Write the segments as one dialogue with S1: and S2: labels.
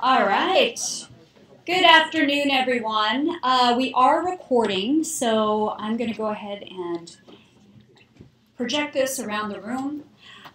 S1: All right. Good afternoon, everyone. Uh, we are recording, so I'm going to go ahead and project this around the room.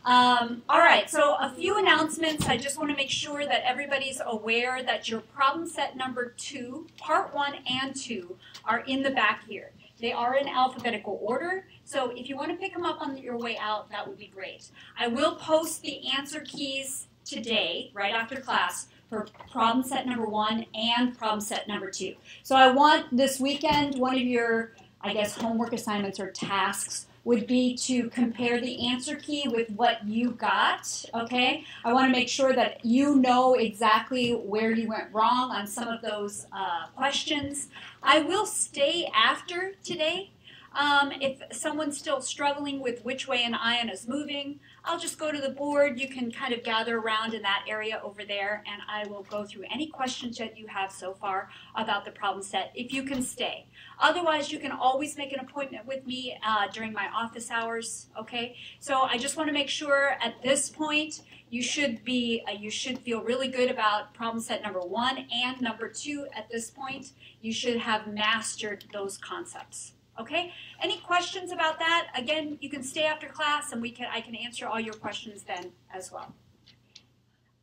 S1: Um, all right, so a few announcements. I just want to make sure that everybody's aware that your problem set number two, part one and two, are in the back here. They are in alphabetical order, so if you want to pick them up on your way out, that would be great. I will post the answer keys today, right after class, for problem set number one and problem set number two. So I want this weekend, one of your, I guess, homework assignments or tasks would be to compare the answer key with what you got, okay? I want to make sure that you know exactly where you went wrong on some of those uh, questions. I will stay after today. Um, if someone's still struggling with which way an ion is moving, I'll just go to the board. You can kind of gather around in that area over there, and I will go through any questions that you have so far about the problem set if you can stay. Otherwise, you can always make an appointment with me uh, during my office hours, okay? So I just want to make sure at this point you should be, uh, you should feel really good about problem set number one and number two at this point. You should have mastered those concepts. Okay? Any questions about that? Again, you can stay after class and we can I can answer all your questions then as well.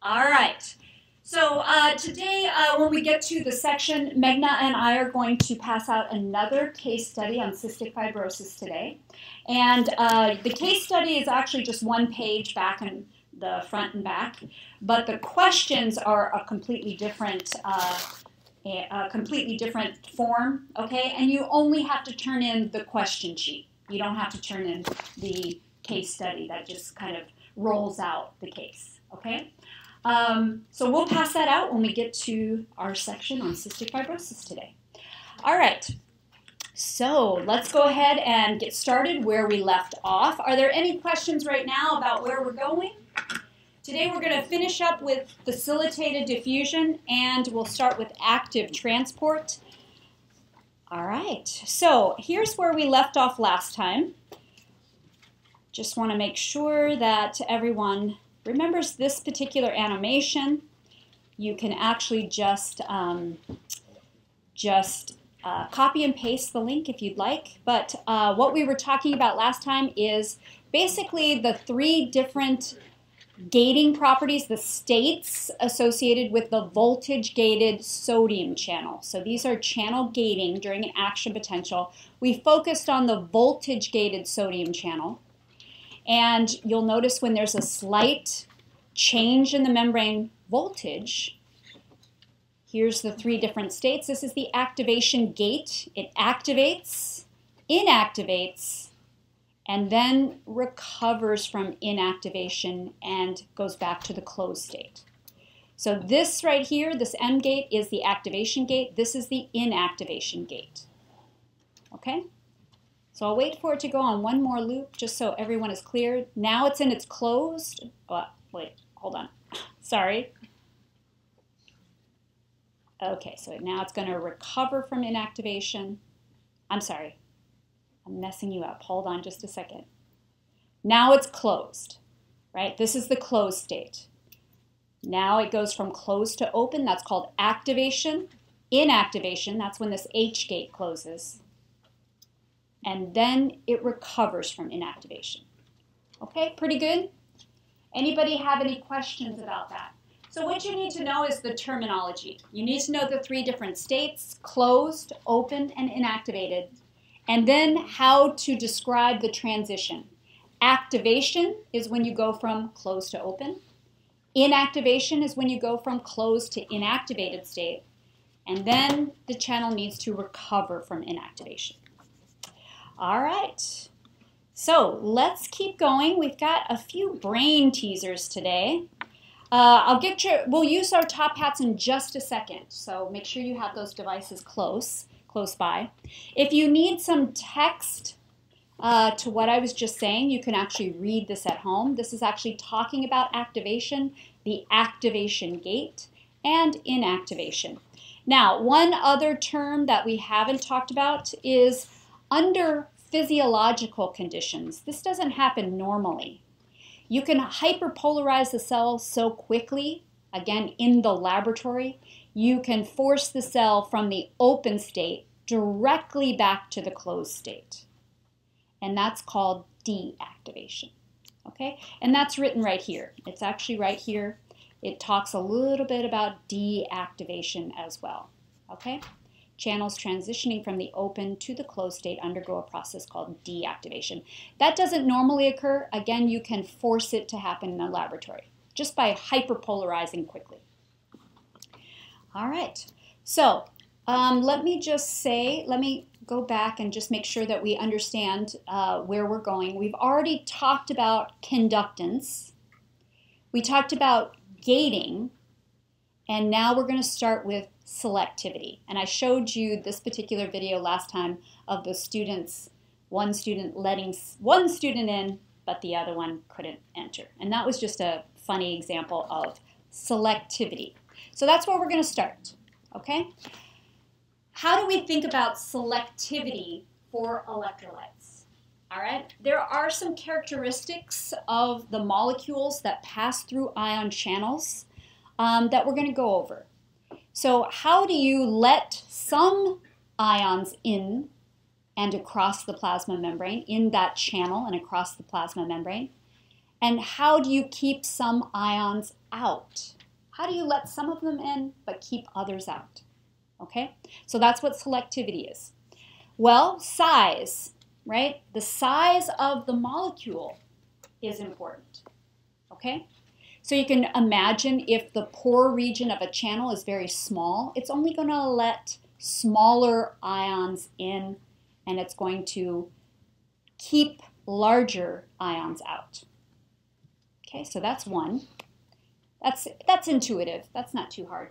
S1: All right. So uh, today, uh, when we get to the section, Megna and I are going to pass out another case study on cystic fibrosis today. And uh, the case study is actually just one page back in the front and back, but the questions are a completely different uh, a completely different form, okay? And you only have to turn in the question sheet. You don't have to turn in the case study that just kind of rolls out the case, okay? Um, so we'll pass that out when we get to our section on cystic fibrosis today. All right, so let's go ahead and get started where we left off. Are there any questions right now about where we're going? Today we're going to finish up with facilitated diffusion and we'll start with active transport. All right, so here's where we left off last time. Just want to make sure that everyone remembers this particular animation. You can actually just, um, just uh, copy and paste the link if you'd like. But uh, what we were talking about last time is basically the three different gating properties, the states associated with the voltage gated sodium channel. So these are channel gating during an action potential. We focused on the voltage gated sodium channel. And you'll notice when there's a slight change in the membrane voltage, here's the three different states. This is the activation gate. It activates, inactivates, and then recovers from inactivation and goes back to the closed state. So this right here, this M gate is the activation gate. This is the inactivation gate. Okay? So I'll wait for it to go on one more loop just so everyone is clear. Now it's in its closed. Oh, wait, hold on. Sorry. Okay, so now it's going to recover from inactivation. I'm sorry, I'm messing you up. Hold on just a second. Now it's closed, right? This is the closed state. Now it goes from closed to open. That's called activation. Inactivation, that's when this H gate closes. And then it recovers from inactivation. Okay, pretty good? Anybody have any questions about that? So what you need to know is the terminology. You need to know the three different states, closed, open, and inactivated. And then how to describe the transition. Activation is when you go from closed to open. Inactivation is when you go from closed to inactivated state. And then the channel needs to recover from inactivation. All right. So let's keep going. We've got a few brain teasers today. Uh, I'll get your, we'll use our top hats in just a second. So make sure you have those devices close close by. If you need some text uh, to what I was just saying, you can actually read this at home. This is actually talking about activation, the activation gate, and inactivation. Now, one other term that we haven't talked about is under physiological conditions. This doesn't happen normally. You can hyperpolarize the cell so quickly, again, in the laboratory, you can force the cell from the open state directly back to the closed state. And that's called deactivation. Okay, and that's written right here. It's actually right here. It talks a little bit about deactivation as well. Okay, channels transitioning from the open to the closed state undergo a process called deactivation. That doesn't normally occur. Again, you can force it to happen in a laboratory just by hyperpolarizing quickly. All right, so um, let me just say, let me go back and just make sure that we understand uh, where we're going. We've already talked about conductance. We talked about gating. And now we're going to start with selectivity. And I showed you this particular video last time of the students, one student letting one student in, but the other one couldn't enter. And that was just a funny example of selectivity. So that's where we're going to start, okay? How do we think about selectivity for electrolytes? All right, there are some characteristics of the molecules that pass through ion channels um, that we're going to go over. So how do you let some ions in and across the plasma membrane, in that channel and across the plasma membrane? And how do you keep some ions out? How do you let some of them in but keep others out? Okay, so that's what selectivity is. Well, size, right? The size of the molecule is important. Okay, so you can imagine if the pore region of a channel is very small, it's only going to let smaller ions in and it's going to keep larger ions out. Okay, so that's one. That's, that's intuitive. That's not too hard.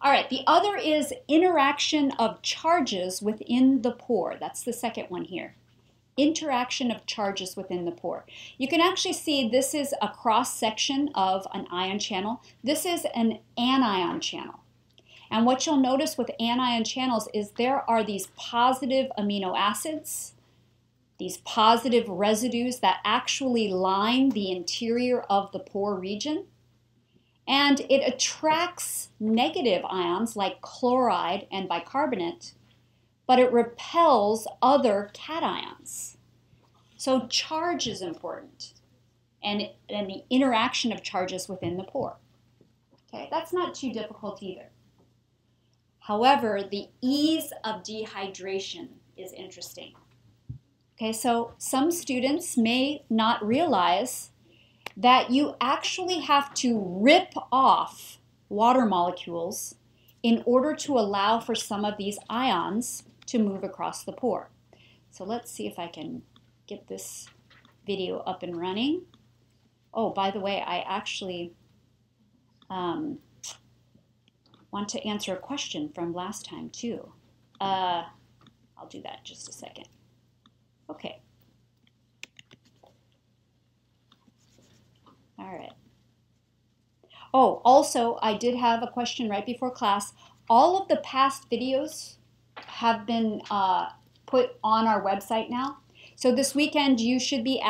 S1: All right, the other is interaction of charges within the pore. That's the second one here. Interaction of charges within the pore. You can actually see this is a cross section of an ion channel. This is an anion channel. And what you'll notice with anion channels is there are these positive amino acids, these positive residues that actually line the interior of the pore region and it attracts negative ions like chloride and bicarbonate, but it repels other cations. So charge is important, and, and the interaction of charges within the pore. Okay, that's not too difficult either. However, the ease of dehydration is interesting. Okay, so some students may not realize that you actually have to rip off water molecules in order to allow for some of these ions to move across the pore. So let's see if I can get this video up and running. Oh, by the way, I actually um, want to answer a question from last time too. Uh, I'll do that in just a second. Okay. All right. Oh, also, I did have a question right before class. All of the past videos have been uh, put on our website now. So this weekend, you should be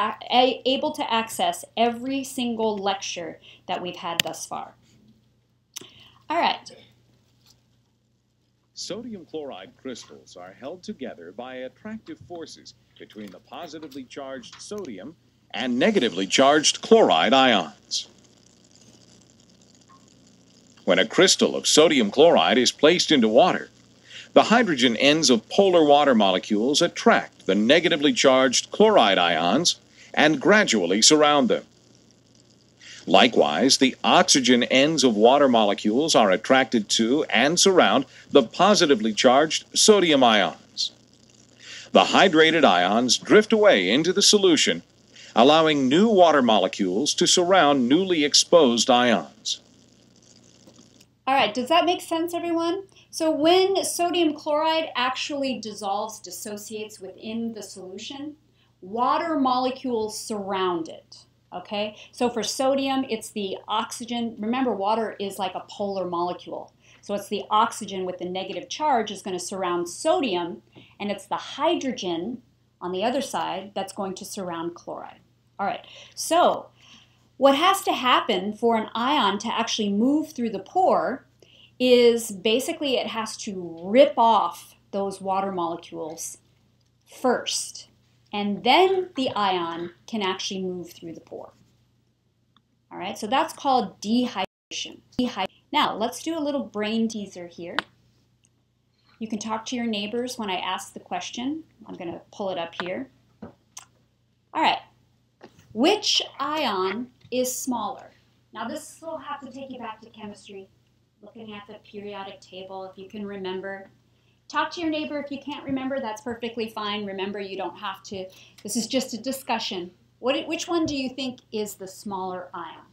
S1: able to access every single lecture that we've had thus far. All right.
S2: Sodium chloride crystals are held together by attractive forces between the positively charged sodium and negatively charged chloride ions. When a crystal of sodium chloride is placed into water, the hydrogen ends of polar water molecules attract the negatively charged chloride ions and gradually surround them. Likewise, the oxygen ends of water molecules are attracted to and surround the positively charged sodium ions. The hydrated ions drift away into the solution allowing new water molecules to surround newly exposed ions.
S1: All right, does that make sense, everyone? So when sodium chloride actually dissolves, dissociates within the solution, water molecules surround it. Okay, so for sodium, it's the oxygen. Remember, water is like a polar molecule. So it's the oxygen with the negative charge is going to surround sodium, and it's the hydrogen on the other side that's going to surround chloride. All right, so what has to happen for an ion to actually move through the pore is basically it has to rip off those water molecules first, and then the ion can actually move through the pore. All right, so that's called dehydration. Now, let's do a little brain teaser here. You can talk to your neighbors when I ask the question. I'm going to pull it up here. All right, which ion is smaller? Now, this will have to take you back to chemistry, looking at the periodic table if you can remember. Talk to your neighbor if you can't remember, that's perfectly fine. Remember, you don't have to. This is just a discussion. What, which one do you think is the smaller ion?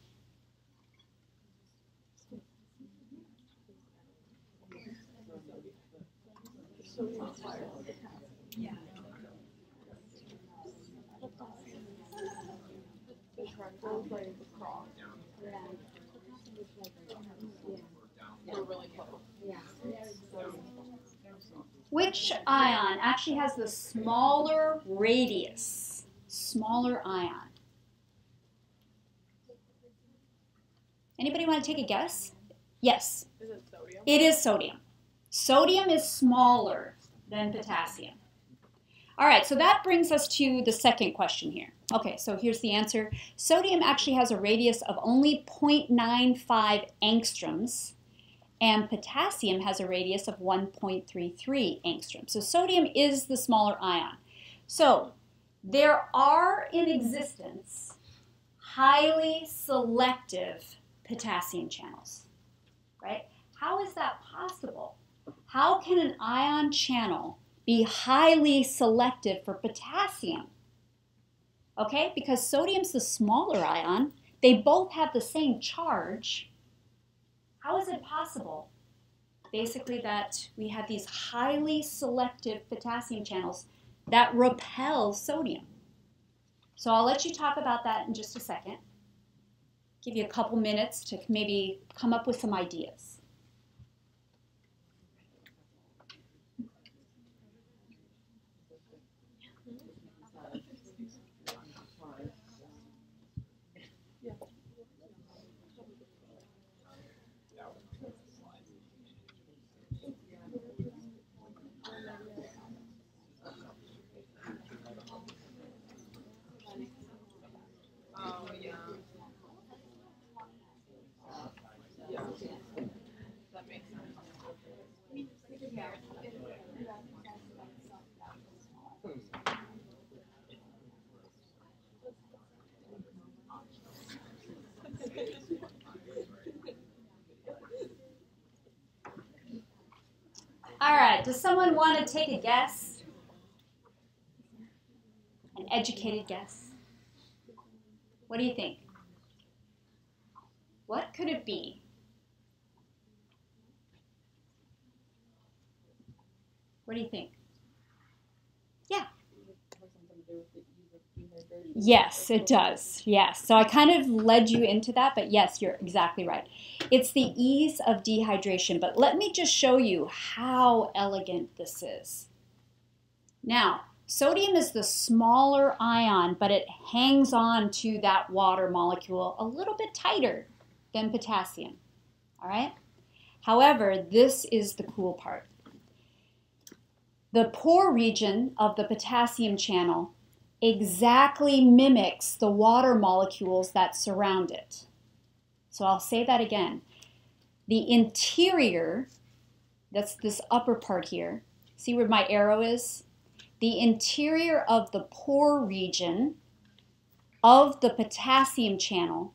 S1: Which ion actually has the smaller radius? Smaller ion. Anybody want to take a guess? Yes.
S3: Is it sodium?
S1: It is sodium. Sodium is smaller than potassium. All right, so that brings us to the second question here. Okay, so here's the answer. Sodium actually has a radius of only 0.95 angstroms, and potassium has a radius of 1.33 angstroms. So sodium is the smaller ion. So there are in existence highly selective potassium channels, right? How is that possible? How can an ion channel be highly selective for potassium? Okay, because sodium's the smaller ion, they both have the same charge. How is it possible? Basically, that we have these highly selective potassium channels that repel sodium. So I'll let you talk about that in just a second. Give you a couple minutes to maybe come up with some ideas. Does someone want to take a guess? An educated guess? What do you think? What could it be? What do you think? Yeah. Yes, it does. Yes. So I kind of led you into that, but yes, you're exactly right. It's the ease of dehydration, but let me just show you how elegant this is. Now, sodium is the smaller ion, but it hangs on to that water molecule a little bit tighter than potassium. All right? However, this is the cool part. The pore region of the potassium channel exactly mimics the water molecules that surround it. So I'll say that again. The interior, that's this upper part here, see where my arrow is? The interior of the pore region of the potassium channel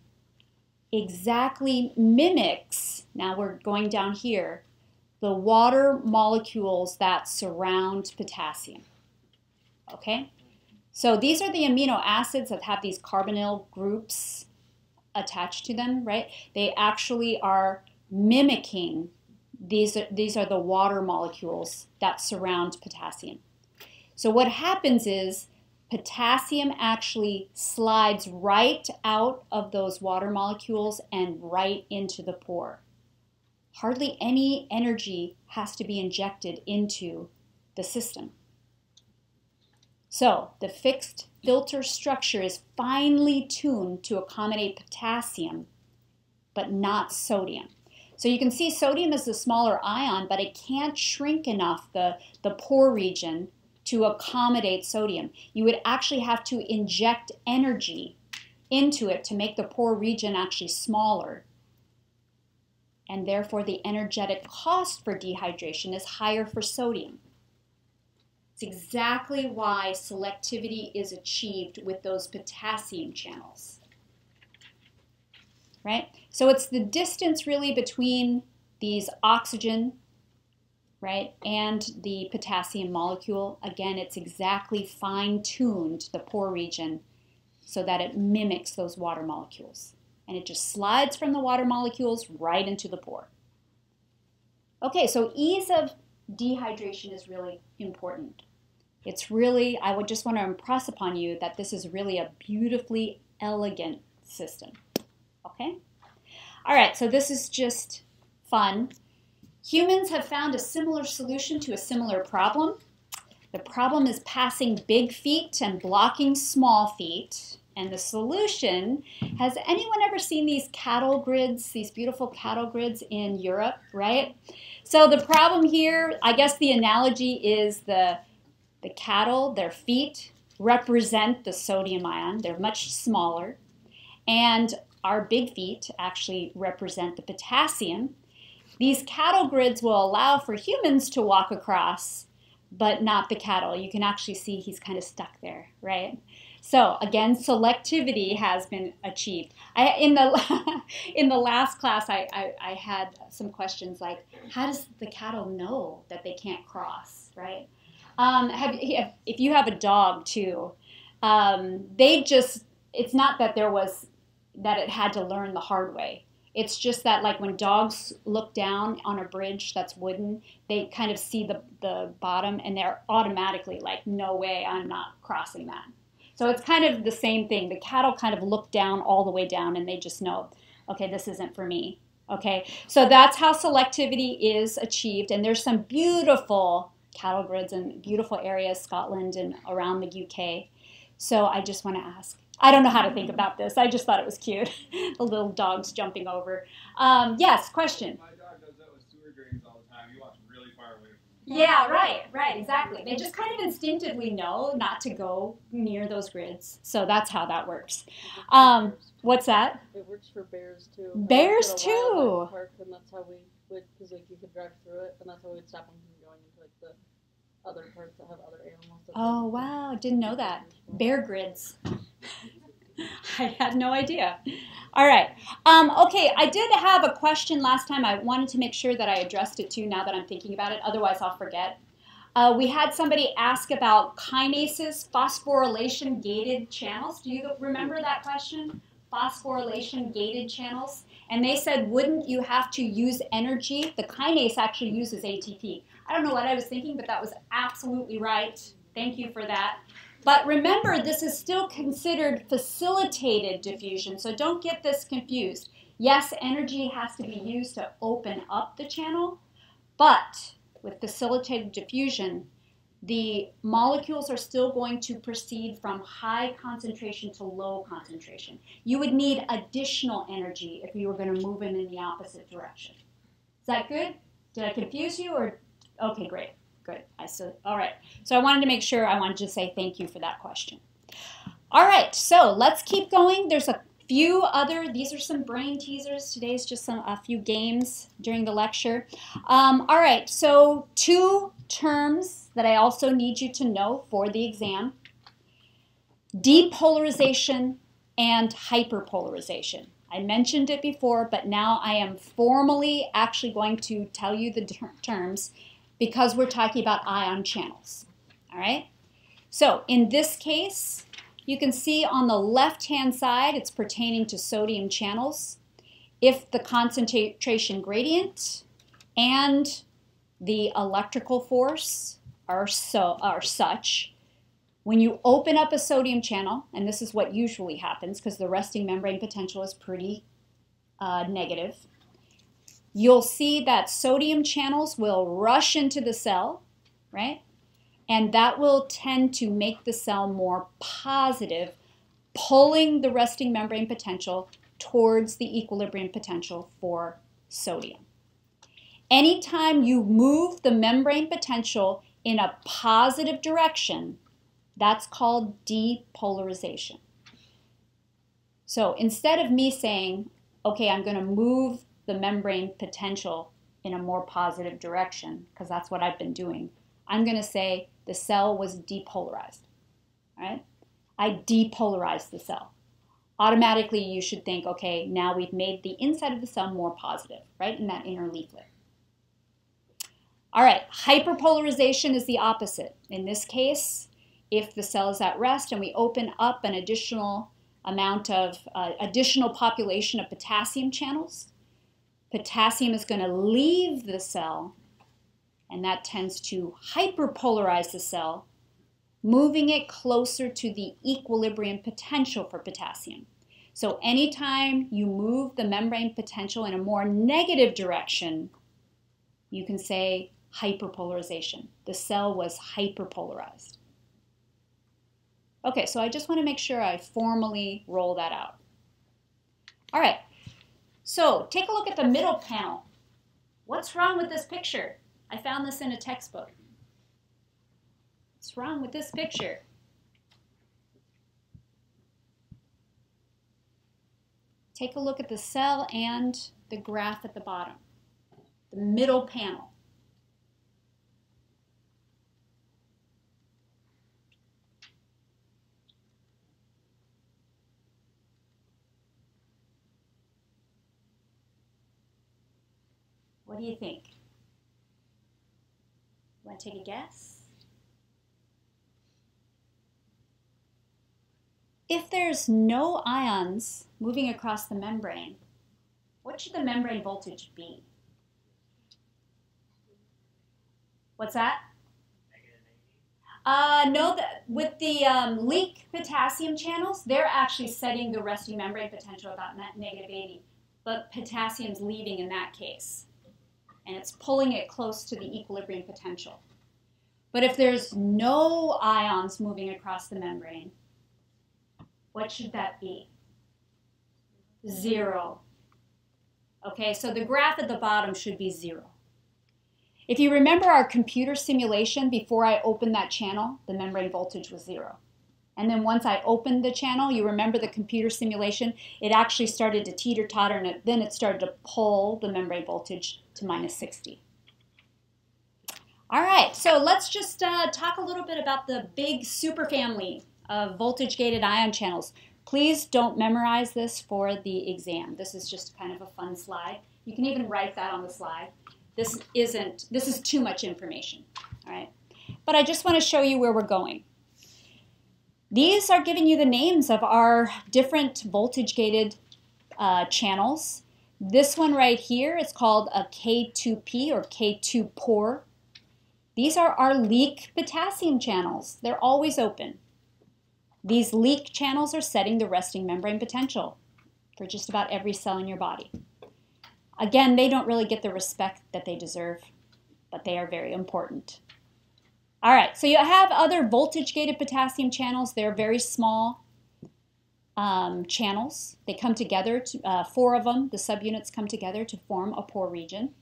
S1: exactly mimics, now we're going down here, the water molecules that surround potassium. Okay? So these are the amino acids that have these carbonyl groups attached to them, right? They actually are mimicking these are, these are the water molecules that surround potassium. So what happens is potassium actually slides right out of those water molecules and right into the pore. Hardly any energy has to be injected into the system. So the fixed filter structure is finely tuned to accommodate potassium, but not sodium. So you can see sodium is the smaller ion, but it can't shrink enough the, the pore region to accommodate sodium. You would actually have to inject energy into it to make the pore region actually smaller. And therefore, the energetic cost for dehydration is higher for sodium. It's exactly why selectivity is achieved with those potassium channels. Right? So it's the distance really between these oxygen, right, and the potassium molecule. Again, it's exactly fine tuned, the pore region, so that it mimics those water molecules. And it just slides from the water molecules right into the pore. Okay, so ease of dehydration is really important. It's really, I would just want to impress upon you that this is really a beautifully elegant system. Okay? All right, so this is just fun. Humans have found a similar solution to a similar problem. The problem is passing big feet and blocking small feet. And the solution, has anyone ever seen these cattle grids, these beautiful cattle grids in Europe, right? So the problem here, I guess the analogy is the the cattle, their feet represent the sodium ion. They're much smaller. And our big feet actually represent the potassium. These cattle grids will allow for humans to walk across, but not the cattle. You can actually see he's kind of stuck there, right? So again, selectivity has been achieved. I, in the in the last class, I, I, I had some questions like, how does the cattle know that they can't cross, right? Um, have, if you have a dog too, um, they just, it's not that there was, that it had to learn the hard way. It's just that, like, when dogs look down on a bridge that's wooden, they kind of see the, the bottom and they're automatically like, no way, I'm not crossing that. So it's kind of the same thing. The cattle kind of look down all the way down and they just know, okay, this isn't for me. Okay, so that's how selectivity is achieved. And there's some beautiful cattle grids in beautiful areas, Scotland and around the UK. So I just want to ask. I don't know how to think about this. I just thought it was cute. the little dogs jumping over. Um, yes, question.
S4: My dog does that with sewer drains all the time. He walks really far away
S1: Yeah, right, right, exactly. They just kind of instinctively know not to go near those grids. So that's how that works. Um, what's that?
S3: It works for bears too.
S1: Bears,
S3: I worked at a wildlife
S1: too.
S3: Park, and that's how we would, because like you could drive through it, and that's how we'd stop them from going into like the other parts that have other animals. that
S1: Oh, wow, didn't know that. Bear grids. I had no idea. All right. Um, okay, I did have a question last time. I wanted to make sure that I addressed it too now that I'm thinking about it. Otherwise, I'll forget. Uh, we had somebody ask about kinases, phosphorylation gated channels. Do you remember that question? Phosphorylation gated channels. And they said, wouldn't you have to use energy? The kinase actually uses ATP. I don't know what I was thinking, but that was absolutely right. Thank you for that. But remember, this is still considered facilitated diffusion, so don't get this confused. Yes, energy has to be used to open up the channel, but with facilitated diffusion, the molecules are still going to proceed from high concentration to low concentration. You would need additional energy if you were going to move them in the opposite direction. Is that good? Did I confuse you or okay, great. Good. I still all right. So I wanted to make sure I wanted to say thank you for that question. All right, so let's keep going. There's a few other, these are some brain teasers. Today's just some, a few games during the lecture. Um, all right, so two terms that I also need you to know for the exam. Depolarization and hyperpolarization. I mentioned it before, but now I am formally actually going to tell you the ter- terms because we're talking about ion channels. All right? So in this case, you can see on the left-hand side, it's pertaining to sodium channels. If the concentration gradient and the electrical force are, so, are such, when you open up a sodium channel, and this is what usually happens because the resting membrane potential is pretty uh, negative, you'll see that sodium channels will rush into the cell, right? and that will tend to make the cell more positive, pulling the resting membrane potential towards the equilibrium potential for sodium. Anytime you move the membrane potential in a positive direction, that's called depolarization. So instead of me saying, okay, I'm going to move the membrane potential in a more positive direction, because that's what I've been doing, I'm going to say the cell was depolarized. Right? I depolarized the cell. Automatically, you should think, okay, now we've made the inside of the cell more positive, right, in that inner leaflet. All right, hyperpolarization is the opposite. In this case, if the cell is at rest and we open up an additional amount of uh, additional population of potassium channels, potassium is going to leave the cell and that tends to hyperpolarize the cell, moving it closer to the equilibrium potential for potassium. So anytime you move the membrane potential in a more negative direction, you can say hyperpolarization. The cell was hyperpolarized. Okay, so I just want to make sure I formally roll that out. All right, so take a look at the middle panel. What's wrong with this picture? I found this in a textbook. What's wrong with this picture? Take a look at the cell and the graph at the bottom, the middle panel. What do you think? Want to take a guess? If there's no ions moving across the membrane, what should the membrane voltage be? What's that? Uh, no, the, with the um, leak potassium channels, they're actually setting the resting membrane potential about negative 80, but potassium's leaving in that case and it's pulling it close to the equilibrium potential. But if there's no ions moving across the membrane, what should that be? Zero. Okay, so the graph at the bottom should be zero. If you remember our computer simulation, before I opened that channel, the membrane voltage was zero. And then once I opened the channel, you remember the computer simulation, it actually started to teeter-totter and it, then it started to pull the membrane voltage to minus 60. All right, so let's just uh, talk a little bit about the big superfamily of voltage-gated ion channels. Please don't memorize this for the exam. This is just kind of a fun slide. You can even write that on the slide. This isn't, this is too much information, all right? But I just want to show you where we're going. These are giving you the names of our different voltage-gated uh, channels. This one right here is called a K2P or K2 pore. These are our leak potassium channels. They're always open. These leak channels are setting the resting membrane potential for just about every cell in your body. Again, they don't really get the respect that they deserve, but they are very important. All right, so you have other voltage-gated potassium channels. They're very small um, channels. They come together, to, uh, four of them, the subunits come together to form a pore region.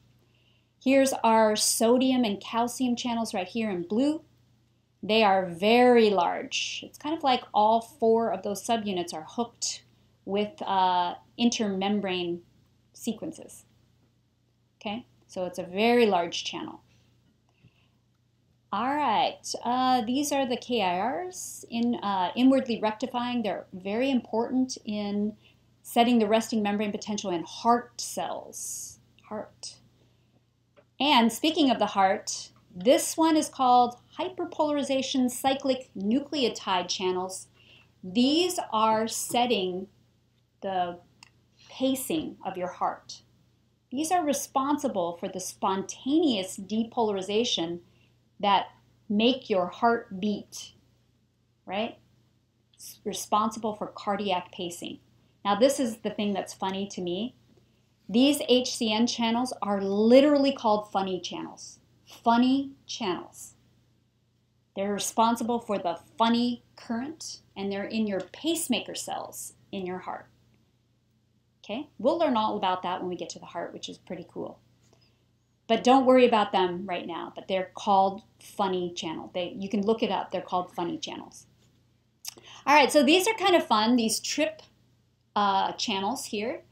S1: Here's our sodium and calcium channels right here in blue. They are very large. It's kind of like all four of those subunits are hooked with uh, intermembrane sequences. Okay, so it's a very large channel. All right, uh, these are the KIRs in uh, inwardly rectifying. They're very important in setting the resting membrane potential in heart cells. Heart. And speaking of the heart, this one is called hyperpolarization cyclic nucleotide channels. These are setting the pacing of your heart. These are responsible for the spontaneous depolarization that make your heart beat, right? It's responsible for cardiac pacing. Now, this is the thing that's funny to me. These HCN channels are literally called funny channels. Funny channels. They're responsible for the funny current, and they're in your pacemaker cells in your heart. Okay, we'll learn all about that when we get to the heart, which is pretty cool. But don't worry about them right now. But they're called funny channels. They you can look it up. They're called funny channels. All right, so these are kind of fun. These TRP uh, channels here.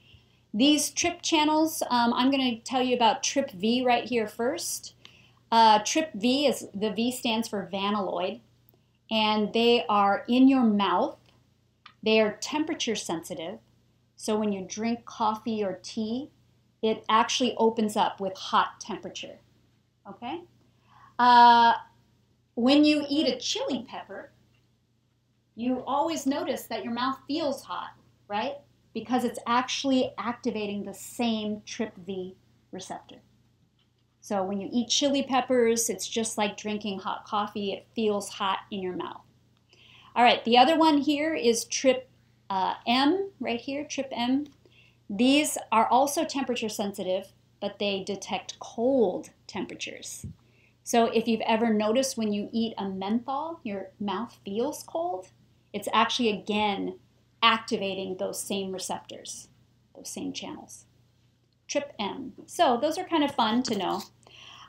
S1: These TRP channels, um, I'm going to tell you about TRPV right here first. Uh, TRPV is the V stands for vanilloid, and they are in your mouth. They are temperature sensitive, so when you drink coffee or tea, it actually opens up with hot temperature. Okay? Uh, when you eat a chili pepper, you always notice that your mouth feels hot, right? Because it's actually activating the same TRPV receptor. So when you eat chili peppers, it's just like drinking hot coffee. It feels hot in your mouth. All right, the other one here is TRP uh, M, right here, TRPM. These are also temperature sensitive, but they detect cold temperatures. So if you've ever noticed when you eat a menthol, your mouth feels cold, it's actually again activating those same receptors, those same channels. TRPM. So those are kind of fun to know.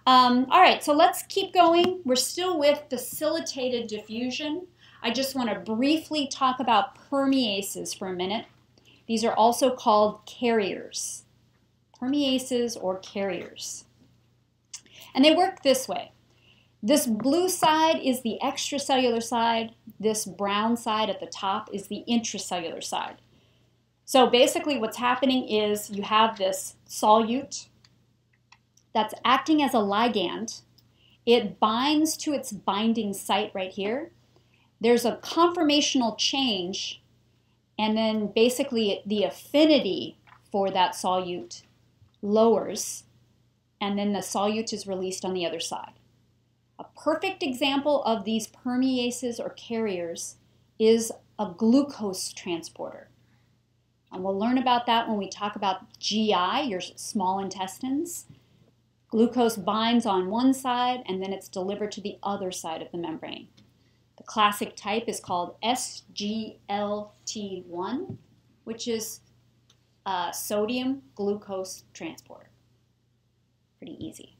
S1: Um, all right, so let's keep going. We're still with facilitated diffusion. I just want to briefly talk about permeases for a minute. These are also called carriers, permeases or carriers. And they work this way. This blue side is the extracellular side. This brown side at the top is the intracellular side. So basically what's happening is you have this solute that's acting as a ligand. It binds to its binding site right here. There's a conformational change and then basically the affinity for that solute lowers, and then the solute is released on the other side. A perfect example of these permeases or carriers is a glucose transporter. And we'll learn about that when we talk about GI, your small intestines. Glucose binds on one side and then it's delivered to the other side of the membrane classic type is called SGLT1, which is uh, sodium glucose transporter. Pretty easy.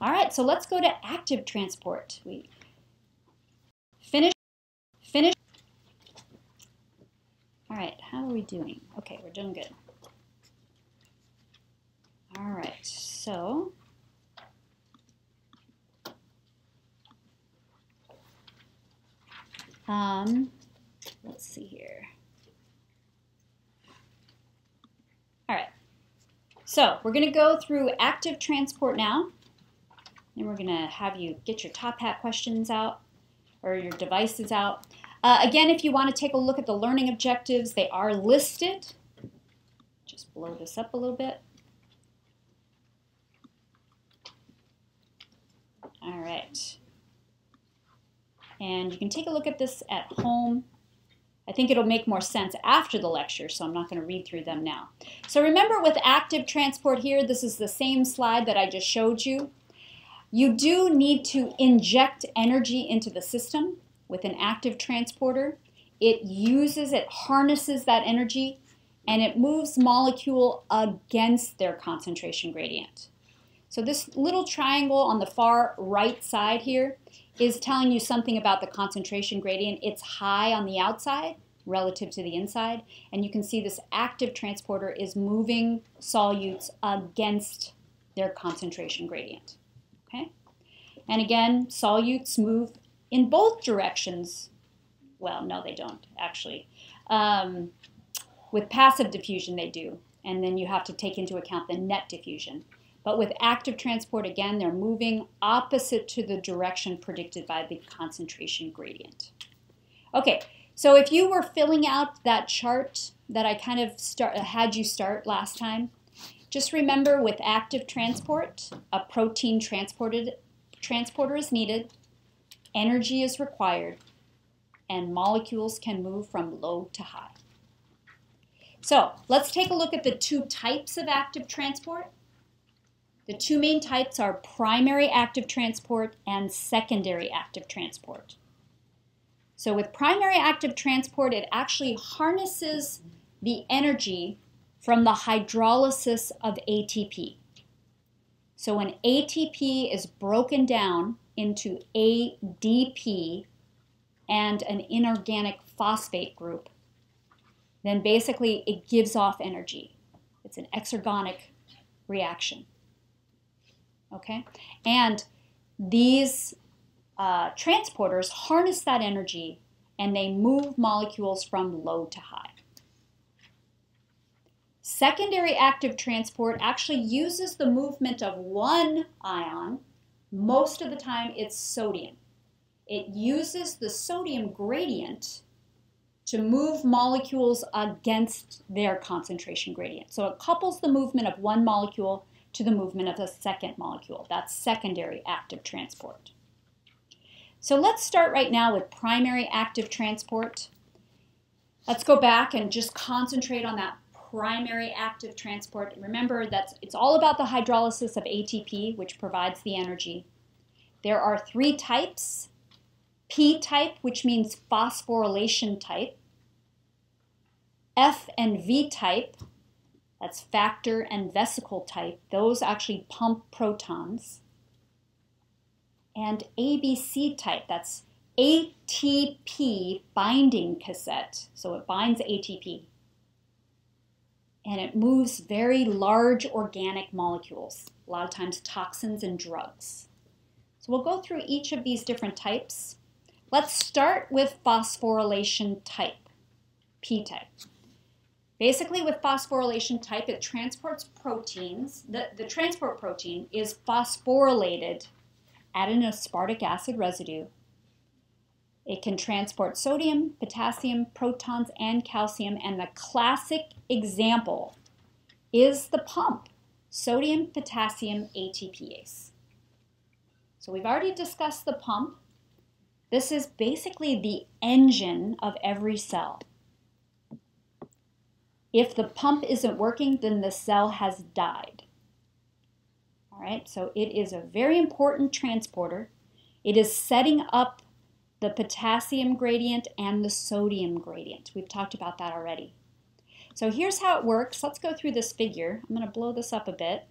S1: All right, so let's go to active transport. We finish, finish. All right, how are we doing? Okay, we're doing good. All right, so Um, let's see here. All right. So we're going to go through active transport now. And we're going to have you get your top hat questions out or your devices out. Uh, again, if you want to take a look at the learning objectives, they are listed. Just blow this up a little bit. All right. And you can take a look at this at home. I think it'll make more sense after the lecture, so I'm not going to read through them now. So remember with active transport here, this is the same slide that I just showed you. You do need to inject energy into the system with an active transporter. It uses, it harnesses that energy, and it moves molecule against their concentration gradient. So this little triangle on the far right side here is telling you something about the concentration gradient. It's high on the outside relative to the inside, and you can see this active transporter is moving solutes against their concentration gradient. Okay? And again, solutes move in both directions. Well, no, they don't, actually. Um, with passive diffusion, they do. And then you have to take into account the net diffusion. But with active transport, again, they're moving opposite to the direction predicted by the concentration gradient. Okay, so if you were filling out that chart that I kind of start, had you start last time, just remember with active transport, a protein transported, transporter is needed, energy is required, and molecules can move from low to high. So let's take a look at the two types of active transport. The two main types are primary active transport and secondary active transport. So with primary active transport, it actually harnesses the energy from the hydrolysis of ATP. So when ATP is broken down into ADP and an inorganic phosphate group, then basically it gives off energy. It's an exergonic reaction. Okay? And these uh, transporters harness that energy and they move molecules from low to high. Secondary active transport actually uses the movement of one ion. Most of the time, it's sodium. It uses the sodium gradient to move molecules against their concentration gradient. So it couples the movement of one molecule to the movement of the second molecule. That's secondary active transport. So let's start right now with primary active transport. Let's go back and just concentrate on that primary active transport. Remember that it's all about the hydrolysis of ATP, which provides the energy. There are three types. P type, which means phosphorylation type. F and V type, that's factor and vesicle type, those actually pump protons. And ABC type, that's ATP binding cassette, so it binds ATP. And it moves very large organic molecules, a lot of times toxins and drugs. So we'll go through each of these different types. Let's start with phosphorylation type, P type. Basically, with phosphorylation type, it transports proteins. The, the transport protein is phosphorylated at an aspartic acid residue. It can transport sodium, potassium, protons, and calcium. And the classic example is the pump, sodium potassium ATPase. So we've already discussed the pump. This is basically the engine of every cell. If the pump isn't working, then the cell has died. All right, so it is a very important transporter. It is setting up the potassium gradient and the sodium gradient. We've talked about that already. So here's how it works. Let's go through this figure. I'm going to blow this up a bit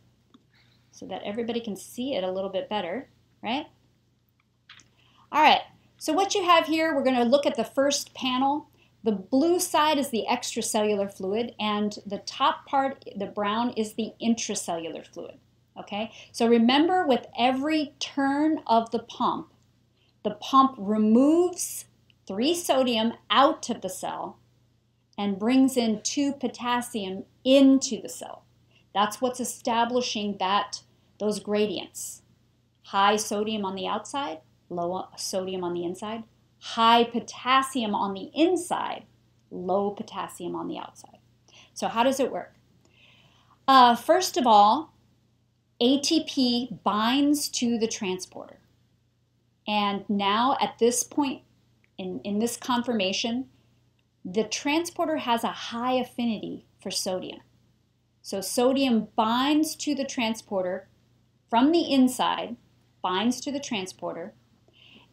S1: so that everybody can see it a little bit better, right? All right, so what you have here, we're going to look at the first panel. The blue side is the extracellular fluid, and the top part, the brown, is the intracellular fluid. Okay, so remember with every turn of the pump, the pump removes three sodium out of the cell and brings in two potassium into the cell. That's what's establishing that those gradients. High sodium on the outside, low sodium on the inside high potassium on the inside, low potassium on the outside. So how does it work? Uh, first of all, ATP binds to the transporter. And now at this point in, in this conformation, the transporter has a high affinity for sodium. So sodium binds to the transporter from the inside, binds to the transporter,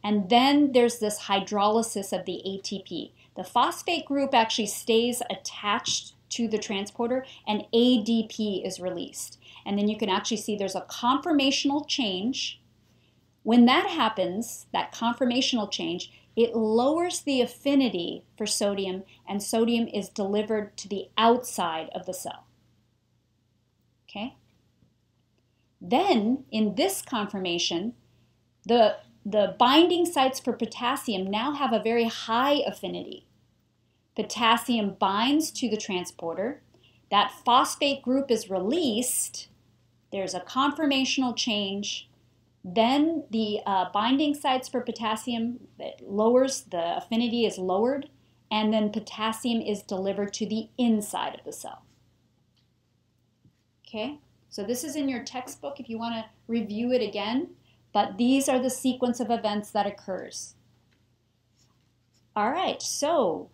S1: and then there's this hydrolysis of the ATP. The phosphate group actually stays attached to the transporter and ADP is released. And then you can actually see there's a conformational change. When that happens, that conformational change, it lowers the affinity for sodium and sodium is delivered to the outside of the cell. Okay? Then in this conformation, the the binding sites for potassium now have a very high affinity. Potassium binds to the transporter. That phosphate group is released. There's a conformational change. Then the uh, binding sites for potassium lowers, the affinity is lowered, and then potassium is delivered to the inside of the cell. Okay, so this is in your textbook if you want to review it again these are the sequence of events that occurs. All right, so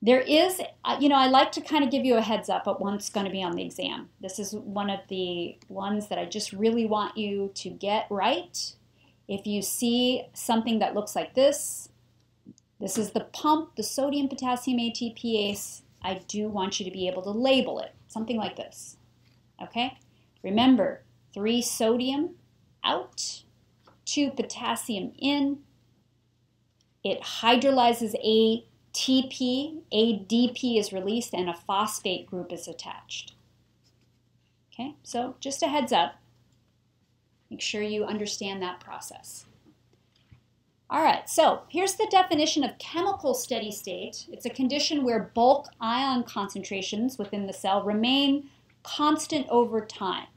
S1: There is, uh, you know, I like to kind of give you a heads up of what's going to be on the exam. This is one of the ones that I just really want you to get right. If you see something that looks like this, this is the pump, the sodium potassium ATPase. I do want you to be able to label it, something like this. Okay? Remember, three sodium out, two potassium in. It hydrolyzes ATP, ADP is released, and a phosphate group is attached. Okay, so just a heads up. Make sure you understand that process. All right, so here's the definition of chemical steady state. It's a condition where bulk ion concentrations within the cell remain constant over time.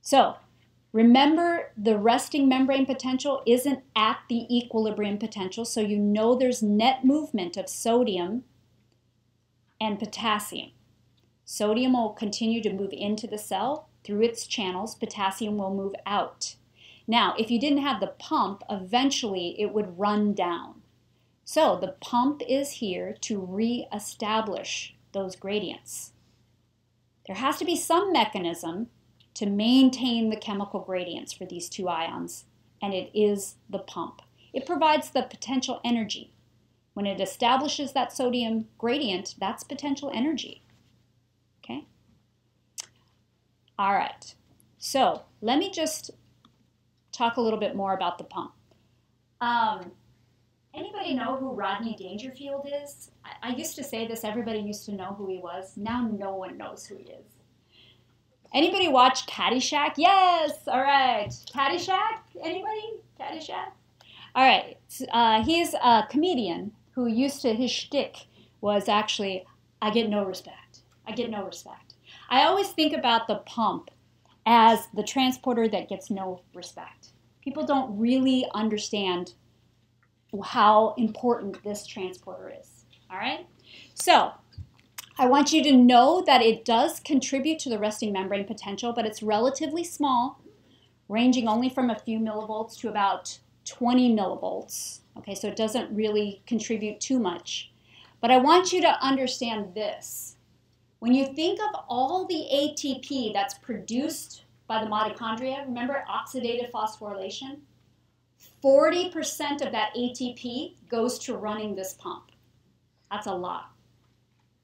S1: So remember the resting membrane potential isn't at the equilibrium potential, so you know there's net movement of sodium and potassium. Sodium will continue to move into the cell through its channels, potassium will move out. Now, if you didn't have the pump, eventually it would run down. So the pump is here to re-establish those gradients. There has to be some mechanism to maintain the chemical gradients for these two ions, and it is the pump. It provides the potential energy. When it establishes that sodium gradient, that's potential energy. Okay? All right. So let me just talk a little bit more about the pump. Um, anybody know who Rodney Dangerfield is? I, I used to say this, everybody used to know who he was. Now no one knows who he is. Anybody watch Caddyshack? Yes! All right. Caddyshack? Anybody? Caddyshack? All right. Uh, he's a comedian who used to, his shtick was actually, I get no respect. I get no respect. I always think about the pump as the transporter that gets no respect. People don't really understand how important this transporter is. All right? So, I want you to know that it does contribute to the resting membrane potential, but it's relatively small, ranging only from a few millivolts to about 20 millivolts. Okay, so it doesn't really contribute too much. But I want you to understand this. When you think of all the ATP that's produced by the mitochondria, remember oxidative phosphorylation? 40% of that ATP goes to running this pump. That's a lot.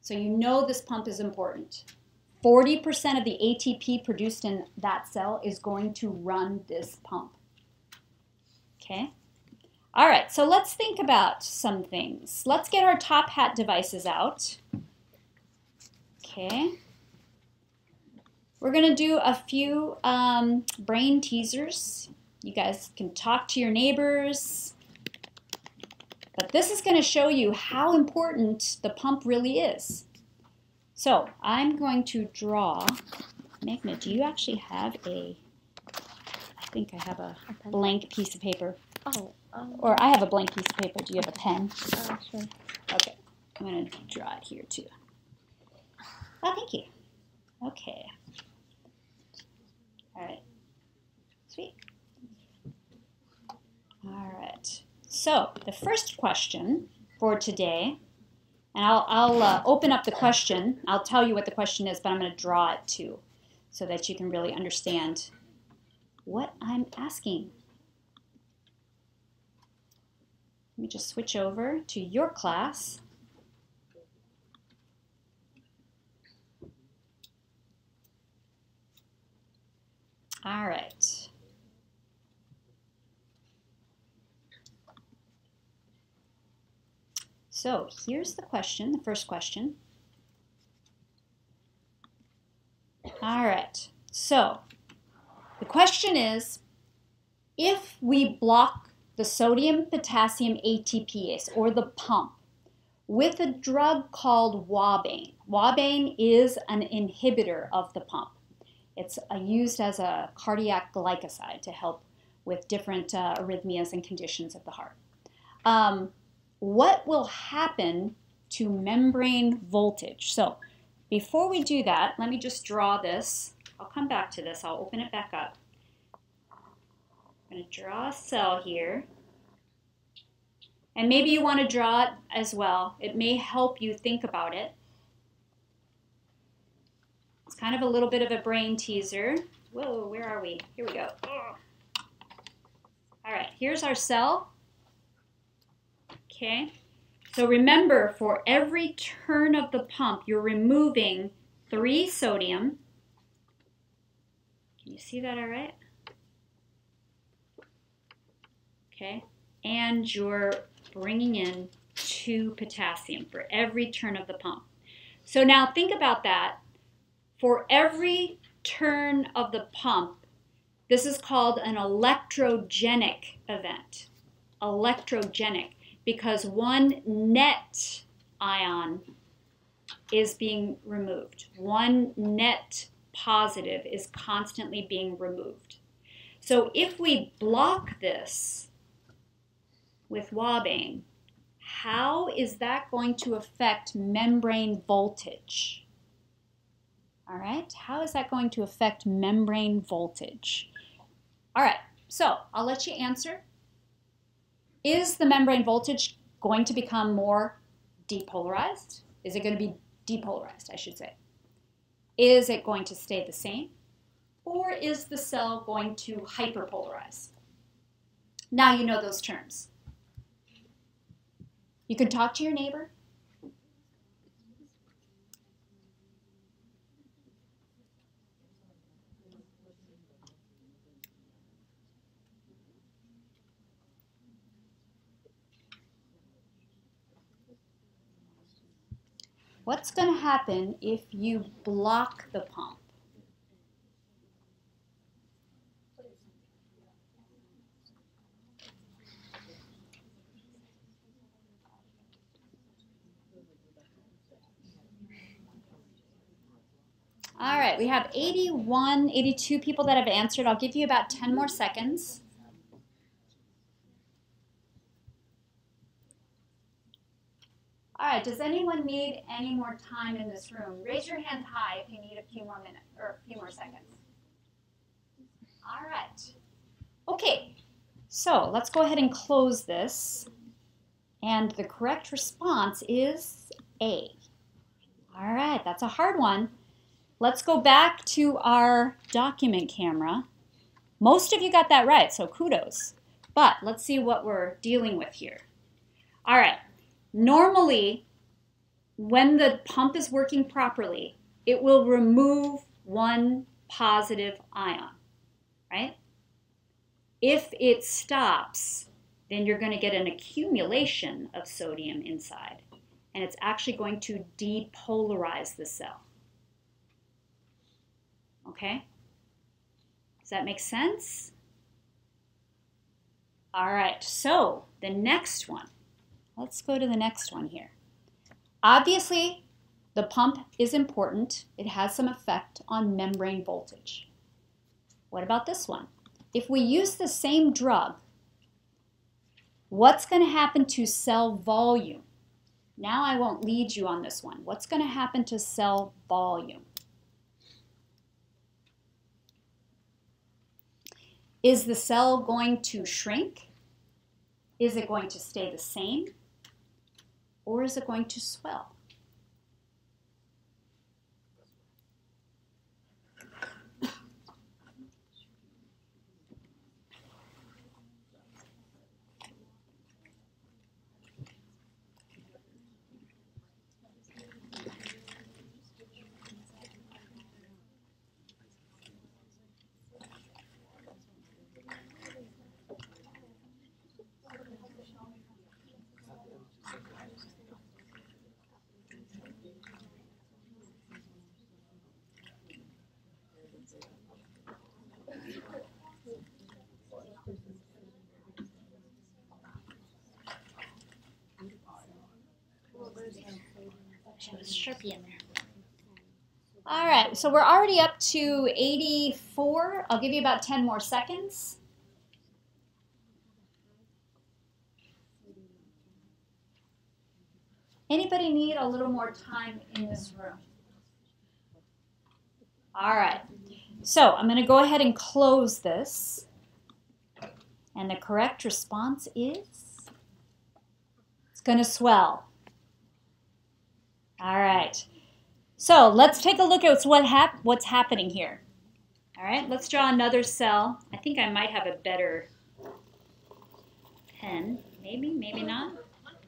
S1: So you know this pump is important. 40% of the ATP produced in that cell is going to run this pump. Okay? All right, so let's think about some things. Let's get our top hat devices out. Okay. We're going to do a few um, brain teasers. You guys can talk to your neighbors. But this is going to show you how important the pump really is. So I'm going to draw. Magna, do you actually have a, I think I have a blank piece of paper.
S5: Oh. Um,
S1: Or I have a blank piece of paper. Do you have a pen?
S5: uh, sure.
S1: Okay, I'm going to draw it here too. Oh, thank you. Okay. All right. Sweet. All right. So the first question for today, and I'll, I'll uh, open up the question. I'll tell you what the question is, but I'm going to draw it too so that you can really understand what I'm asking. Let me just switch over to your class. All right. So here's the question, the first question. All right. So the question is if we block the sodium potassium ATPase or the pump with a drug called ouabain. ouabain is an inhibitor of the pump. It's uh, used as a cardiac glycoside to help with different uh, arrhythmias and conditions of the heart. Um, what will happen to membrane voltage? So before we do that, let me just draw this. I'll come back to this. I'll open it back up. I'm going to draw a cell here. And maybe you want to draw it as well. It may help you think about it. It's kind of a little bit of a brain teaser. Whoa, where are we? Here we go. All right, here's our cell. Okay, so remember for every turn of the pump, you're removing three sodium. Can you see that all right? Okay, and you're bringing in two potassium for every turn of the pump. So now think about that. For every turn of the pump, this is called an electrogenic event. Electrogenic, because one net ion is being removed. One net positive is constantly being removed. So if we block this, with ouabain, how is that going to affect membrane voltage? All right, how is that going to affect membrane voltage? All right, so I'll let you answer. Is the membrane voltage going to become more depolarized? Is it going to be depolarized, I should say? Is it going to stay the same? Or is the cell going to hyperpolarize? Now you know those terms. You can talk to your neighbor. What's going to happen if you block the pump? All right, we have 81, 82 people that have answered. I'll give you about 10 more seconds. Right, does anyone need any more time in this room? Raise your hand high if you need a few more minutes or a few more seconds. All right. Okay, so let's go ahead and close this. And the correct response is A. All right, that's a hard one. Let's go back to our document camera. Most of you got that right, so kudos. But let's see what we're dealing with here. All right, normally when the pump is working properly, it will remove one positive ion, right? If it stops, then you're going to get an accumulation of sodium inside, and it's actually going to depolarize the cell. Okay? Does that make sense? All right, so the next one. Let's go to the next one here. Obviously, the pump is important. It has some effect on membrane voltage. What about this one? If we use the same drug, what's going to happen to cell volume? Now I won't lead you on this one. What's going to happen to cell volume? Is the cell going to shrink? Is it going to stay the same? Or is it going to swell? Sharpie in there. All right, so we're already up to 84. I'll give you about 10 more seconds. Anybody need a little more time in this room? All right, so I'm going to go ahead and close this. And the correct response is it's going to swell. All right. So let's take a look at what hap what's happening here. All right, let's draw another cell. I think I might have a better pen. Maybe, maybe not.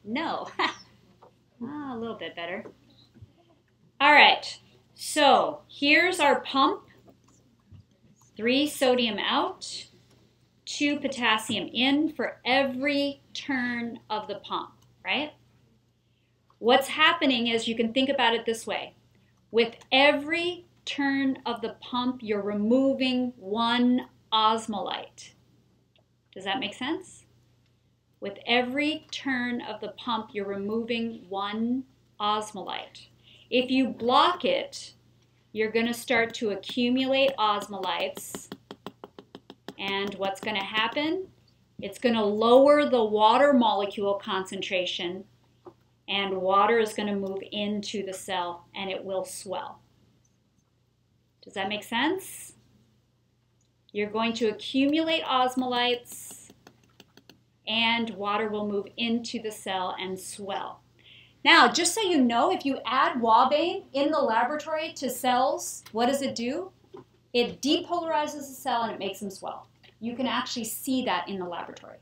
S1: No. ah, a little bit better. All right, so here's our pump. Three sodium out, two potassium in for every turn of the pump, right? What's happening is you can think about it this way. With every turn of the pump, you're removing one osmolyte. Does that make sense? With every turn of the pump, you're removing one osmolyte. If you block it, you're going to start to accumulate osmolytes. And what's going to happen? It's going to lower the water molecule concentration, and water is going to move into the cell and it will swell. Does that make sense? You're going to accumulate osmolytes and water will move into the cell and swell. Now, just so you know, if you add ouabain in the laboratory to cells, what does it do? It depolarizes the cell and it makes them swell. You can actually see that in the laboratory.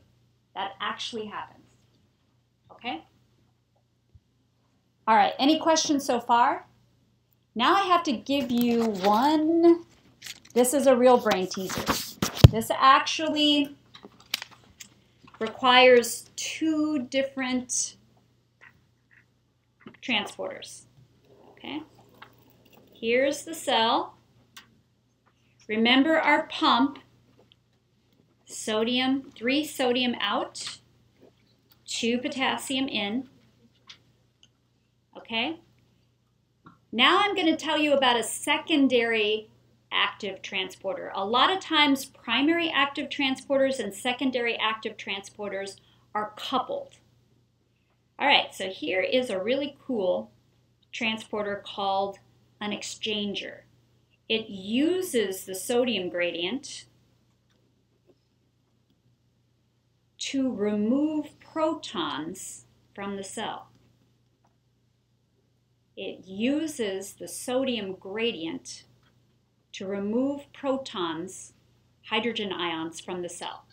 S1: That actually happens. Okay? All right, any questions so far? Now I have to give you one, this is a real brain teaser. This actually requires two different transporters. Okay, here's the cell. Remember our pump, sodium, three sodium out, two potassium in. Okay, now I'm going to tell you about a secondary active transporter. A lot of times primary active transporters and secondary active transporters are coupled. All right, so here is a really cool transporter called an exchanger. It uses the sodium gradient to remove protons from the cell it uses the sodium gradient to remove protons, hydrogen ions, from the cell.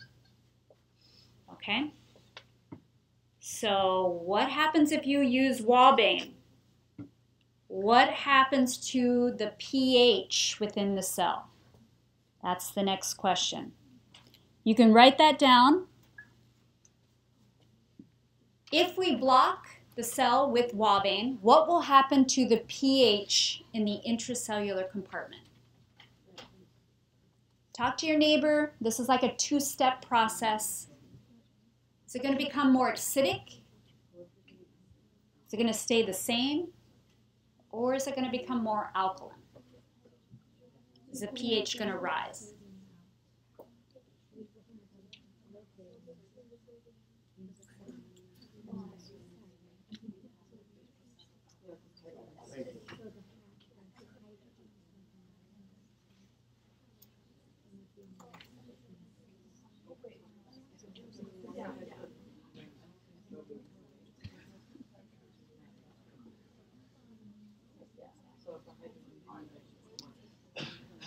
S1: Okay? So what happens if you use ouabain? What happens to the pH within the cell? That's the next question. You can write that down. If we block the cell with ouabain, what will happen to the pH in the intracellular compartment? Talk to your neighbor. This is like a two-step process. Is it going to become more acidic? Is it going to stay the same? Or is it going to become more alkaline? Is the pH going to rise?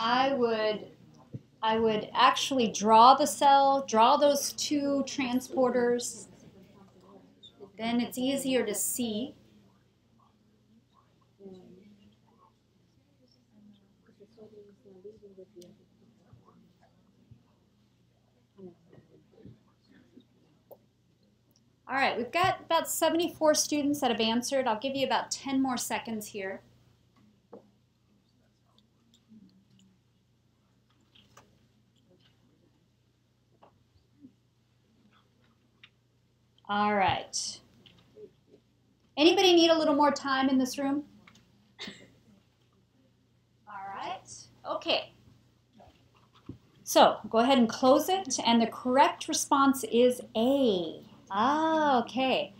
S1: I would I would actually draw the cell, draw those two transporters. Then it's easier to see. All right, we've got about 74 students that have answered. I'll give you about 10 more seconds here. All right. Anybody need a little more time in this room? All right. Okay. So go ahead and close it, and the correct response is A. Ah, okay.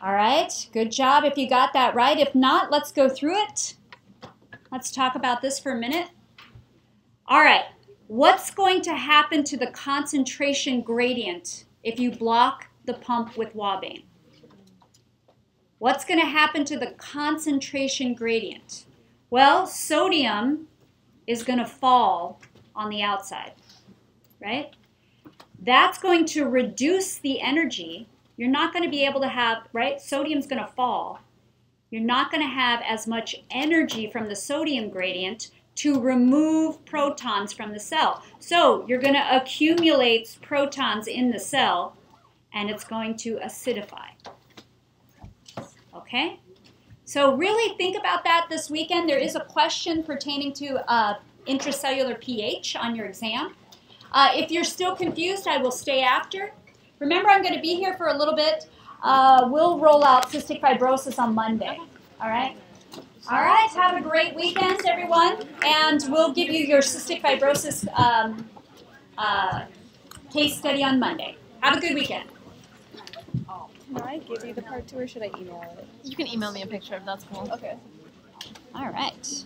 S1: All right, good job if you got that right. If not, let's go through it. Let's talk about this for a minute. All right, what's going to happen to the concentration gradient if you block the pump with ouabain. what's going to happen to the concentration gradient? Well, sodium is going to fall on the outside, right? That's going to reduce the energy. You're not going to be able to have, right? Sodium's going to fall. You're not going to have as much energy from the sodium gradient to remove protons from the cell. So you're going to accumulate protons in the cell and it's going to acidify. Okay? So really think about that this weekend. There is a question pertaining to uh, intracellular pH on your exam. Uh, if you're still confused, I will stay after. Remember, I'm going to be here for a little bit. Uh, we'll roll out cystic fibrosis on Monday. All right? All right, have a great weekend, everyone. And we'll give you your cystic fibrosis um, uh, case study on Monday. Have a good weekend.
S5: Can I give you the part two or should I email it?
S6: You can email me a picture if that's cool.
S5: Okay.
S1: All right.